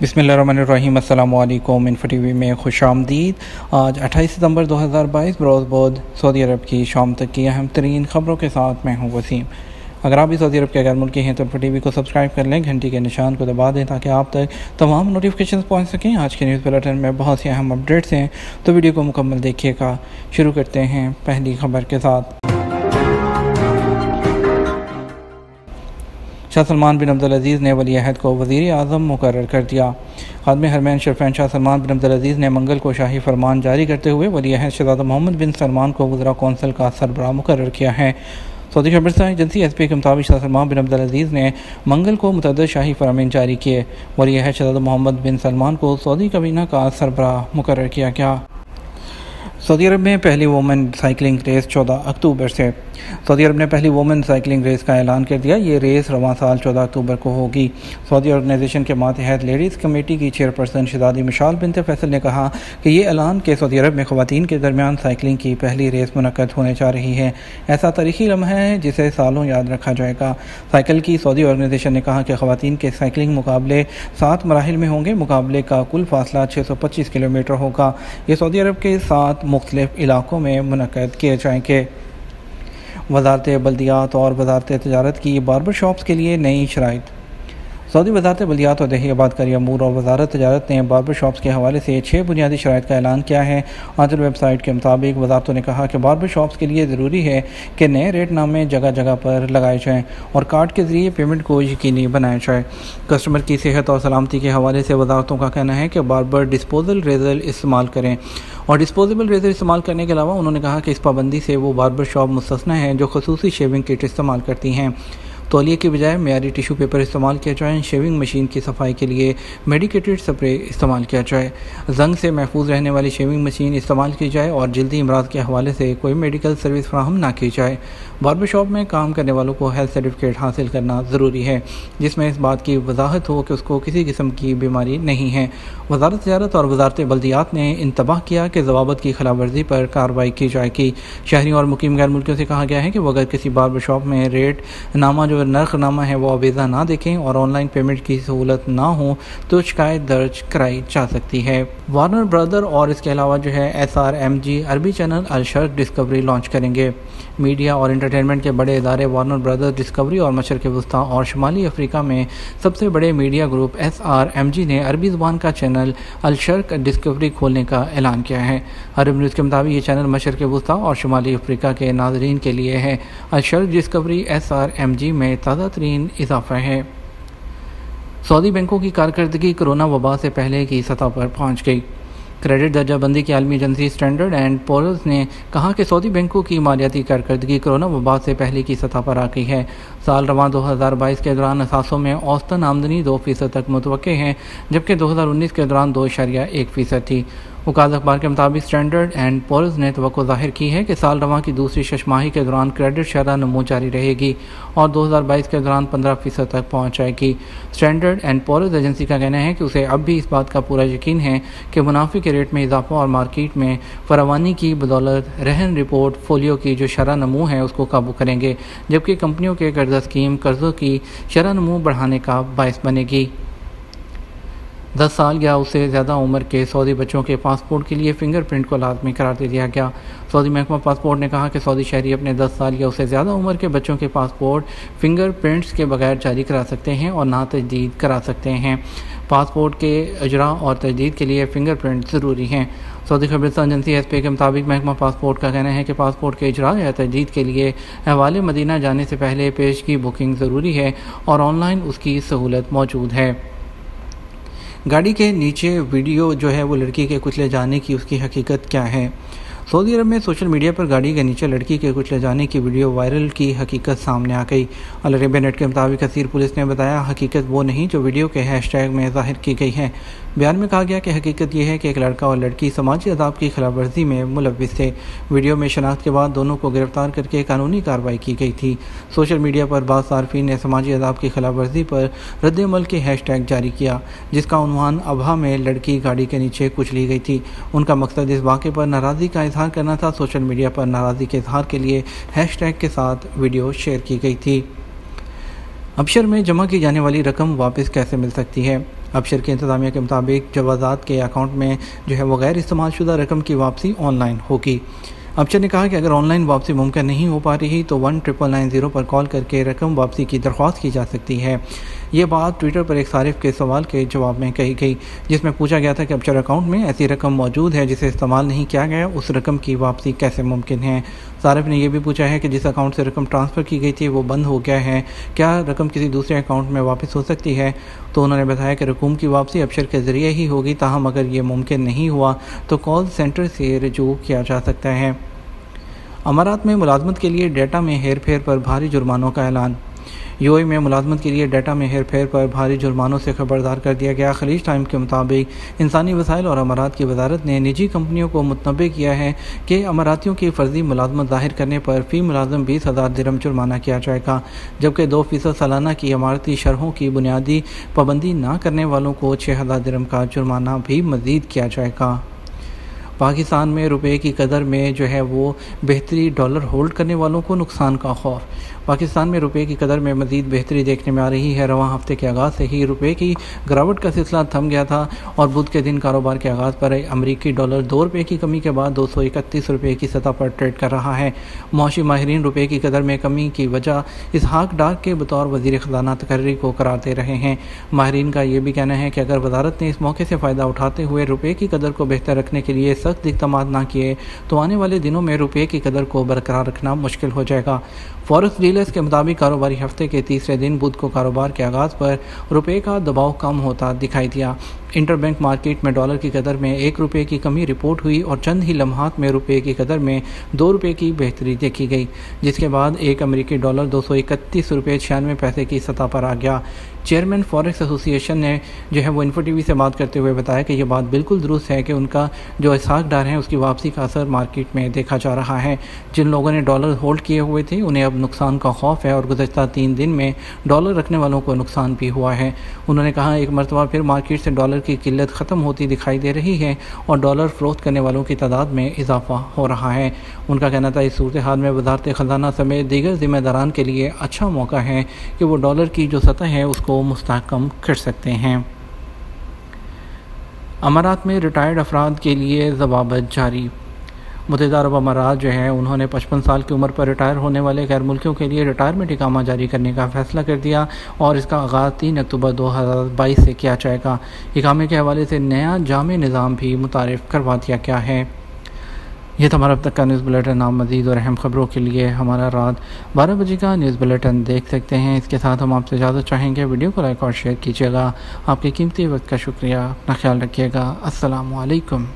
बिसमीम अल्लाम info T V में खुश आमदीद आज 28 सितंबर 2022 बरोज़ bod सऊदी अरब की शाम तक की अहम तरीन ख़बरों के साथ मैं हूँ वसीम। अगर आप भी सऊदी अरब के गैर मुल्की हैं तो इन्फो टी वी को सब्सक्राइब कर लें, घंटी के निशान को दबा दें, ताकि आप तक तमाम नोटिफिकेशन पहुँच सकें। आज के न्यूज़ बुलेटिन में बहुत सी अहम अपडेट्स हैं तो वीडियो को मुकम्मल देखिएगा। शुरू करते हैं पहली खबर के साथ। शाह सलमान बिन अब्दुल ने वली अहद को वज़ी अजम मुकर कर दिया। खादम हरमैन शरफैन शाह सलमान बिन अब्दुल ने मंगल को शाही फरमान जारी करते हुए वली अहद शहजादा मोहम्मद बिन सलमान को वजरा कौंसल का सरबरा मुकर किया है। सऊदी खबरस्तान एजेंसी एस पी के मुताबिक शाह सलमान बिन अब्दुल ने मंगल को मुतद शाही फरमीन जारी किए। वली अहद शहजादा मोहम्मद बिन सलमान को सऊदी कबीना का सरबरा मुकर किया गया। सऊदी अरब में पहली वोमेन साइकिलिंग रेस 14 अक्टूबर से सऊदी अरब ने पहली वुमेन साइकिलिंग रेस का ऐलान कर दिया। ये रेस रवा साल 14 अक्टूबर को होगी। सऊदी ऑर्गेनाइजेशन के मातहत लेडीज़ कमेटी की चेयरपर्सन शदादी मिशाल बिनत फैसल ने कहा कि ये ऐलान के सऊदी अरब में खुवान के दरमियान साइकिलिंग की पहली रेस मनद होने जा रही है। ऐसा तारीखी लम्हा है जिसे सालों याद रखा जाएगा। साइकिल की सऊदी ऑर्गेनाइजेशन ने कहा कि खुवान के साइकिलिंग मुकाबले सात मराहल में होंगे। मुकाबले का कुल फासला छः सौ पच्चीस किलोमीटर होगा। ये सऊदी अरब के सात मुख्तलिफ़ इलाकों में मनद किए जाएँगे। वजारत बल्दियात और वजारत तजारत की बारबर शॉप्स के लिए नई शराइ सऊदी वजारत बलियात और दही आबादकारी अमूर और वजारत तजारत ने बारबर शॉप्स के हवाले से छः बुनियादी शराइ का ऐलान किया है। आंचल वेबसाइट के मुताबिक वजारतों ने कहा कि बारबर शॉप्स के लिए ज़रूरी है कि नए रेट नामे जगह जगह पर लगाए जाएँ और कार्ड के ज़रिए पेमेंट को यकीनी बनाया जाए। कस्टमर की सेहत और सलामती के हवाले से वजारतों का कहना है कि बारबर डिस्पोजल रेजल इस्तेमाल करें और डिस्पोजेबल रेजर इस्तेमाल करने के अलावा उन्होंने कहा कि इस पाबंदी से वो बारबर शॉप मुस्तना है जो खसूसी शेविंग किट इस्तेमाल करती हैं। तौलिए के बजाय मैारी टिशू पेपर इस्तेमाल किया जाए, शेविंग मशीन की सफ़ाई के लिए मेडिकेटेड स्प्रे इस्तेमाल किया जाए। जंग से महफूज रहने वाली शेविंग मशीन इस्तेमाल की जाए और जल्दी इमराज के हवाले से कोई मेडिकल सर्विस फ्राहम ना की जाए। बार्बर शॉप में काम करने वालों को हेल्थ सर्टिफिकेट हासिल करना ज़रूरी है, जिसमें इस बात की वजाहत हो कि उसको किसी किस्म की बीमारी नहीं है। वजारत तजारत और वजारत बल्दियात ने इंतबाह किया कि जवाबत की खिलाफ वर्जी पर कार्रवाई की जाएगी। शहरी और मुकीम गैर मुल्कियों से कहा गया है कि वो अगर किसी बार्बर शॉप में रेट नामा जो नर्खनामा है वो अवेजा ना देखें और ऑनलाइन पेमेंट की सहूलत ना हो तो शिकायत दर्ज कराई जा सकती है। वार्नर ब्रदर और इसके अलावा जो है एस आर एम जी अरबी चैनल अलशर्क डिस्कवरी लॉन्च करेंगे। मीडिया और इंटरटेनमेंट के बड़े इदारे वार्नर ब्रदर्स डिस्कवरी और मशर के वस्ती और शुमाली अफ्रीका में सबसे बड़े media group S R M G ने अरबी ज़ुबान का चैनल अलशर्क डिस्कवरी खोलने का ऐलान किया है। अरब न्यूज़ के मुताबिक ये चैनल मशर के वस्ती और शुमाली अफ्रीका के नाजरीन के लिए है। Asharq Discovery S R M G में ताज़ा तरीन इजाफा है। सऊदी बैंकों की कारकर्दगी कोरोना वबा से पहले की सतह पर पहुँच गई। क्रेडिट दर्जाबंदी की आलमी एजेंसी स्टैंडर्ड एंड पोर्स ने कहा कि सऊदी बैंकों की मालियाती कारकर्दगी कोरोना वबा से पहले की सतह पर आ गई है। साल रवा 2022 के दौरान असासों में औसतन आमदनी दो फ़ीसद तक मुतव है, जबकि 2019 के दौरान दो इशारिया एक फ़ीसद थी। उकाज अखबार के मुताबिक स्टैंडर्ड एंड पोर्स ने तो ज़ाहिर की है कि साल रवा की दूसरी शशमाही के दौरान क्रेडिट शरह नमो जारी रहेगी और 2022 के दौरान 15 फ़ीसद तक पहुँच जाएगी। स्टैंडर्ड एंड पोर्स एजेंसी का कहना है कि उसे अब भी इस बात का पूरा यकीन है कि मुनाफे के रेट में इजाफा और मार्केट में फरावानी की बदौलत रहन रिपोर्ट फोलियो की जो शरह नमो है उसको काबू करेंगे, जबकि कंपनियों के कर्जा स्कीम कर्जों की शरह नमो बढ़ाने का बायस बनेगी। दस साल या उससे ज़्यादा उम्र के सऊदी बच्चों के पासपोर्ट के लिए फिंगरप्रिंट को लाजमी करार दे दिया गया। सऊदी महकमा पासपोर्ट ने कहा कि सऊदी शहरी अपने 10 साल या उससे ज़्यादा उम्र के बच्चों के पासपोर्ट फिंगरप्रिंट्स के बगैर जारी करा सकते हैं और ना तजदीद करा सकते हैं। पासपोर्ट के अजरा और तजदीद के लिए फिंगरप्रिंट ज़रूरी हैं। सऊदी खबरस्तान एजेंसी एस पी के मुताबिक महकमा पासपोर्ट का कहना है कि पासपोर्ट के अजरा या तजदीद के लिए हवाले मदीना जाने से पहले पेश की बुकिंग ज़रूरी है और ऑनलाइन उसकी सहूलत मौजूद है। गाड़ी के नीचे वीडियो जो है वो लड़की के कुचले जाने की उसकी हकीकत क्या है? सऊदी अरब में सोशल मीडिया पर गाड़ी के नीचे लड़की के कुछ ले जाने की वीडियो वायरल की हकीकत सामने आ गई। अल अरेबिया नेट के मुताबिक कसीर पुलिस ने बताया, हकीकत वो नहीं जो वीडियो के हैशटैग में ज़ाहिर की गई है। बयान में कहा गया कि हकीकत यह है कि एक लड़का और लड़की समाजी अदाब की खिलाफ वर्जी में मुलविस थे। वीडियो में शनाख्त के बाद दोनों को गिरफ़्तार करके कानूनी कार्रवाई की गई थी। सोशल मीडिया पर बाद सार्फी ने समाजी अदाब की खिलाफ वर्जी पर रद्दमल के हैश टैग जारी किया, जिसका उनवान अबहा में लड़की गाड़ी के नीचे कुछ ली गई थी। उनका मकसद इस वाक़े पर नाराज़गी का करना था। सोशल मीडिया पर नाराज़गी के इजहार के लिए हैश टैग के साथ वीडियो शेयर की गई थी। अबशर में जमा की जाने वाली रकम वापस कैसे मिल सकती है? अबशर के इंतजामिया के मुताबिक जवाजात के अकाउंट में जो है वो गैर इस्तेमाल शुदा रकम की वापसी ऑनलाइन होगी। अबचर ने कहा कि अगर ऑनलाइन वापसी मुमकिन नहीं हो पा रही तो वन ट्रिपल नाइन ज़ीरो पर कॉल करके रकम वापसी की दरख्वास्त की जा सकती है। ये बात ट्विटर पर एक सारिफ के सवाल के जवाब में कही गई, जिसमें पूछा गया था कि अबचर अकाउंट में ऐसी रकम मौजूद है जिसे इस्तेमाल नहीं किया गया, उस रकम की वापसी कैसे मुमकिन है? सारिफ ने यह भी पूछा है कि जिस अकाउंट से रकम ट्रांसफ़र की गई थी, वो बंद हो गया है। क्या रकम किसी दूसरे अकाउंट में वापस हो सकती है? तो उन्होंने बताया कि रकूम की वापसी अबशर के ज़रिए ही होगी, ताहम अगर ये मुमकिन नहीं हुआ तो कॉल सेंटर से रजू किया जा सकता है। अमारात में मुलाजमत के लिए डेटा में हेर फेर पर भारी जुर्मानों का ऐलान। यूएई में मुलाजमत के लिए डाटा में हेर फेर पर भारी जुर्मानों से खबरदार कर दिया गया। खलीज टाइम के मुताबिक इंसानी वसाइल और अमारात की वजारत ने निजी कंपनियों को मुतनबे किया है कि अमारातियों की फर्जी मुलाजमत ज़ाहिर करने पर फ़ी मुलाजम बीस हज़ार दिरम जुर्माना किया जाएगा, जबकि दो फ़ीसद सालाना की इमारती शरहों की बुनियादी पाबंदी न करने वालों को छः हज़ार दिरम का जुर्माना भी मजीद किया जाएगा। पाकिस्तान में रुपए की कदर में जो है वो बेहतरी डॉलर होल्ड करने वालों को नुकसान का खौफ। पाकिस्तान में रुपए की कदर में मजीद बेहतरी देखने में आ रही है। रवा हफ़्ते के आगाज़ से ही रुपए की गिरावट का सिलसिला थम गया था और बुध के दिन कारोबार के आगाज़ पर अमरीकी डॉलर दो रुपये की कमी के बाद दो सौ इकतीस रुपये की सतह पर ट्रेड कर रहा है। मुआशी माहरीन रुपये की कदर में कमी की वजह इस हाक डाक के बतौर वज़ीर ख़जाना तकर्री को करार दे रहे हैं। माहरीन का यह भी कहना है कि अगर वजारत ने इस मौके से फ़ायदा उठाते हुए रुपये की कदर को बेहतर रखने के लिए सख्त इकदाम ना किए तो आने वाले दिनों में रुपये की कदर को बरकरार रखना मुश्किल हो जाएगा। फॉरेस्ट डीलर्स के मुताबिक कारोबारी हफ़्ते के तीसरे दिन बुध को कारोबार के आगाज़ पर रुपये का दबाव कम होता दिखाई दिया। इंटरबैंक मार्केट में डॉलर की कदर में एक रुपए की कमी रिपोर्ट हुई और चंद ही लम्हात में रुपए की कदर में दो रुपए की बेहतरी देखी गई, जिसके बाद एक अमेरिकी डॉलर दो सौ इकतीस रुपये छियानवे पैसे की सतह पर आ गया। चेयरमैन फॉरेक्स एसोसिएशन ने जो है वो इन्फो टी से बात करते हुए बताया कि यह बात बिल्कुल दुरुस्त है कि उनका जो इसाक डार है, उसकी वापसी का असर मार्केट में देखा जा रहा है। जिन लोगों ने डॉलर होल्ड किए हुए थे, उन्हें अब नुकसान का खौफ है और गुजशत तीन दिन में डॉलर रखने वालों को नुकसान भी हुआ है। उन्होंने कहा, एक मरतबा फिर मार्केट से डॉलर की किल्लत ख़त्म होती दिखाई दे रही है और डॉलर फ़रोख्त करने वालों की तादाद में इजाफा हो रहा है। उनका कहना था, इस सूरत हाल में वजारत ख़जाना समेत दीगर ज़िम्मेदारान के लिए अच्छा मौका है कि वो डॉलर की जो सतह है, उसको मुस्तकम कर सकते हैं। अमारात में रिटायर्ड अफराद के लिए जवाबत जारी। मुतहदा अरब अमारात जो है, उन्होंने पचपन साल की उम्र पर रिटायर होने वाले गैर मुल्कियों के लिए रिटायरमेंट इकामा जारी करने का फैसला कर दिया और इसका आगाज़ तीन अक्टूबर दो हज़ार बाईस से किया जाएगा। इकामे के हवाले से नया जाम निज़ाम भी मुतारफ़ करवा दिया गया है। यह था हमारा अब तक का न्यूज़ बुलेटिन, नाम मजीद और अहम खबरों के लिए हमारा रात बारह बजे का न्यूज़ बुलेटिन देख सकते हैं। इसके साथ हम आपसे इजाज़त चाहेंगे। वीडियो को लाइक और शेयर कीजिएगा। आपके कीमती वक्त का शुक्रिया। अपना ख्याल रखिएगा। असलकम